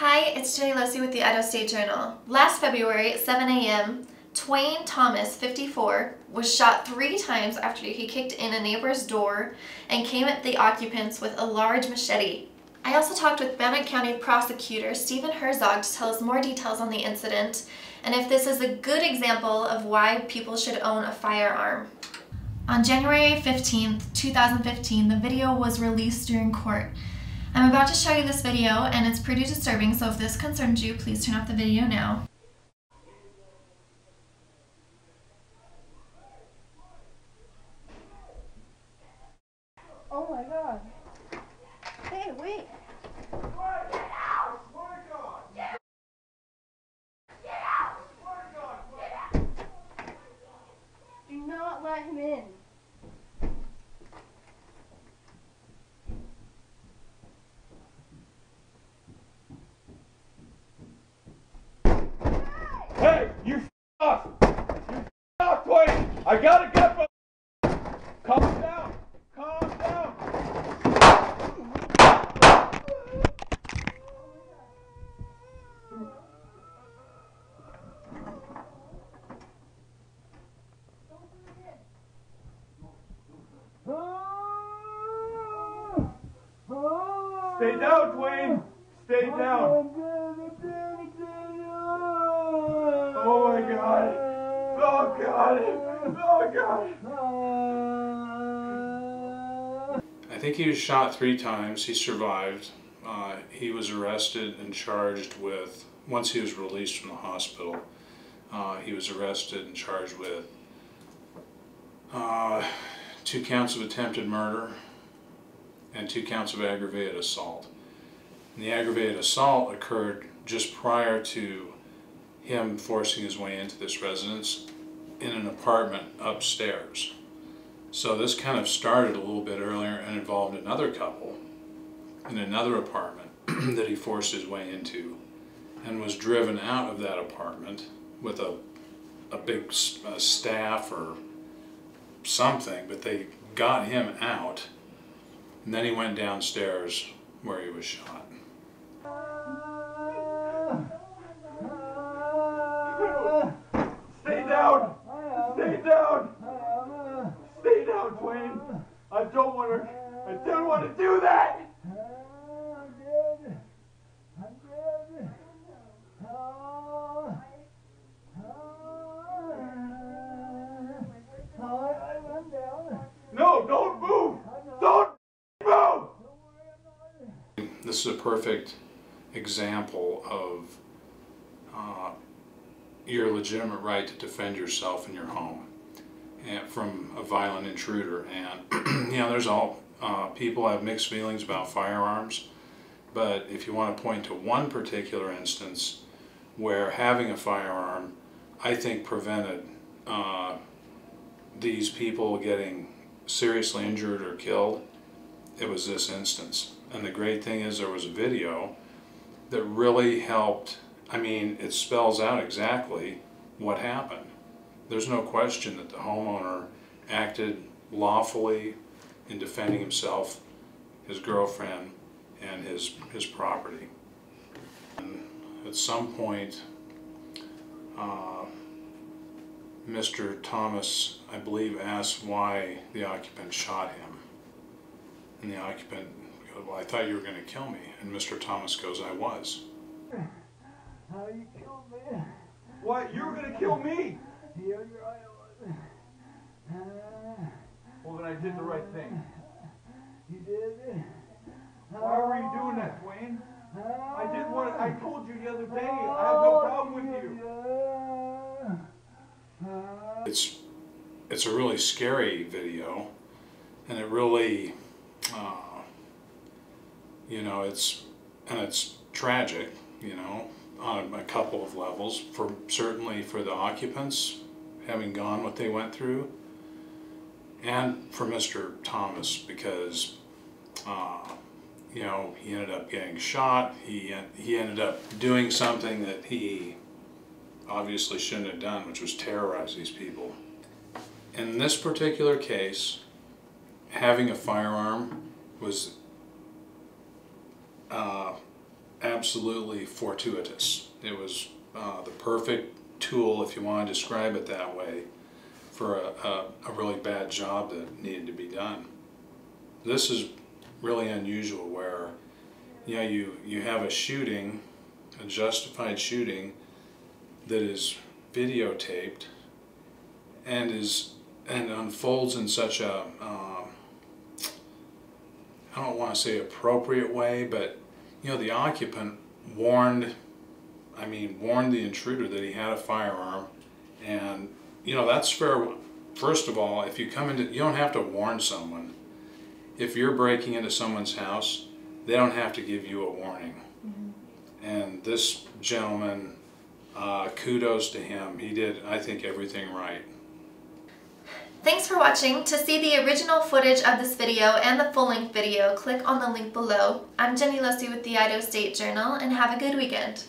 Hi, it's Jenny Losey with the Idaho State Journal. Last February at 7 a.m., Twain Thomas, 54, was shot three times after he kicked in a neighbor's door and came at the occupants with a large machete. I also talked with Bannock County prosecutor Stephen Herzog to tell us more details on the incident and if this is a good example of why people should own a firearm. On January 15, 2015, the video was released during court. I'm about to show you this video and it's pretty disturbing, so if this concerns you, please turn off the video now. Oh my god. Hey, wait. Do not let him in. Hey, you f off! You f off, Twain! I got a gun for Calm down! Calm down! Stay down, Twain! Stay down! God! Oh god! I think he was shot three times. He survived. Uh, he was arrested and charged with, once he was released from the hospital, uh, he was arrested and charged with uh, two counts of attempted murder and two counts of aggravated assault. And the aggravated assault occurred just prior to him forcing his way into this residence in an apartment upstairs. So this kind of started a little bit earlier and involved another couple in another apartment that he forced his way into and was driven out of that apartment with a, a big uh, staff or something, but they got him out and then he went downstairs where he was shot. Stay down! Stay down! Stay down, Twain! I don't want to. I don't want to do that! No, don't move! Don't move! This is a perfect example of uh, your legitimate right to defend yourself in your home from a violent intruder. And you know, there's all uh, people have mixed feelings about firearms, but if you want to point to one particular instance where having a firearm, I think prevented uh, these people getting seriously injured or killed, it was this instance. And the great thing is there was a video that really helped. I mean, it spells out exactly what happened. There's no question that the homeowner acted lawfully in defending himself, his girlfriend, and his, his property. And at some point, uh, Mr. Thomas, I believe, asked why the occupant shot him. And the occupant goes, Well, I thought you were going to kill me. And Mr. Thomas goes, I was. How you killed me? What? You were gonna kill me! Yeah, You're right. I was. Well, then I did the right thing. You did. It. Why were you doing that, Twain? I did what. I told you the other day. I have no problem with you. It's, it's a really scary video, and it really, uh, you know, it's, and it's tragic, you know, on a couple of levels. For certainly for the occupants, having gone what they went through, and for Mr. Thomas because, uh, you know, he ended up getting shot. He he ended up doing something that he obviously shouldn't have done, which was terrorize these people. In this particular case, having a firearm was uh, absolutely fortuitous. It was uh, the perfect tool, if you want to describe it that way, for a, a, a really bad job that needed to be done. This is really unusual where you know, you, you have a shooting, a justified shooting that is videotaped and is and unfolds in such a uh, I don't want to say appropriate way, but you know the occupant warned, I mean warned the intruder that he had a firearm, and you know that's fair. First of all, if you come into, you don't have to warn someone. If you're breaking into someone's house, they don't have to give you a warning. Mm-hmm. And this gentleman, uh, kudos to him. He did, I think, everything right. Thanks for watching. To see the original footage of this video and the full-length video, click on the link below. I'm Jenny Lucy with the Idaho State Journal, and have a good weekend.